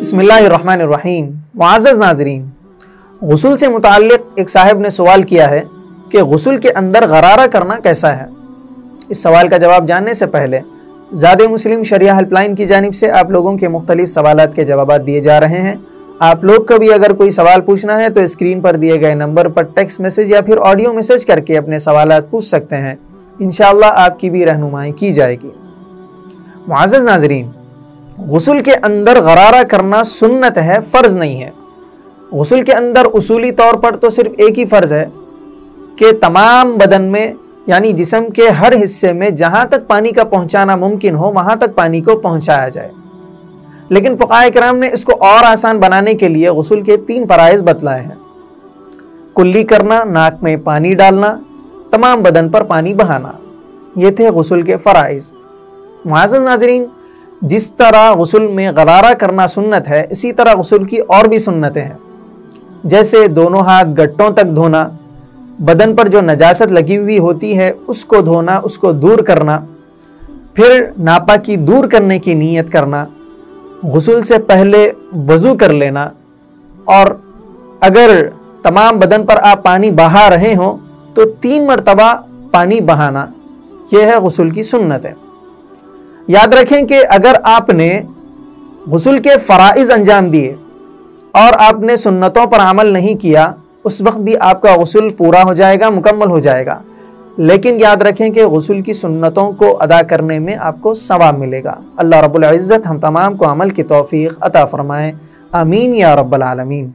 बसमीम मुआज़ नाजरीन, गसल से मुतक़ एक साहब ने सवाल किया है कि गसल के अंदर गरारा करना कैसा है? इस सवाल का जवाब जानने से पहले ज़्यादा मुस्लिम शरिया हेल्पलाइन की जानब से आप लोगों के मुख्तलिफ़ सवाल के जवाब दिए जा रहे हैं। आप लोग का भी अगर कोई सवाल पूछना है तो स्क्रीन पर दिए गए नंबर पर टेक्स्ट मैसेज या फिर ऑडियो मैसेज करके अपने सवाल पूछ सकते हैं। इन आपकी भी रहनुमाई की जाएगी। मुआज़ नाजरीन गसल के अंदर गरारा करना सुन्नत है, फ़र्ज़ नहीं है। गसल के अंदर उसूली तौर पर तो सिर्फ़ एक ही फ़र्ज़ है कि तमाम बदन में, यानी जिसम के हर हिस्से में जहाँ तक पानी का पहुँचाना मुमकिन हो, वहाँ तक पानी को पहुँचाया जाए। लेकिन फ़ुकाय कराम ने इसको और आसान बनाने के लिए गसल के तीन फ़रज़ बतलाए हैं। कुल्ली करना, नाक में पानी डालना, तमाम बदन पर पानी बहाना, ये थे गसल के फ़रज़ मुआज़ नाजरीन जिस तरह गसल में गरारा करना सुन्नत है, इसी तरह गसल की और भी सुन्नतें हैं। जैसे दोनों हाथ गट्टों तक धोना, बदन पर जो नजासत लगी हुई होती है, उसको धोना, उसको दूर करना, फिर नापा की दूर करने की नीयत करना, गसल से पहले वज़ू कर लेना, और अगर तमाम बदन पर आप पानी बहा रहे हों तो तीन मरतबा पानी बहाना, यह है गसल की सुन्नत है। याद रखें कि अगर आपने गसल के फ़राइज़ अंजाम दिए और आपने सुन्नतों पर अमल नहीं किया, उस वक्त भी आपका गसल पूरा हो जाएगा, मुकम्मल हो जाएगा। लेकिन याद रखें कि गसल की सुन्नतों को अदा करने में आपको सवाब मिलेगा। अल्लाह रब्बुल इज़्ज़त हम तमाम को अमल की तौफ़ी अता फ़रमाएँ। आमीन या रब्बल आलमीन।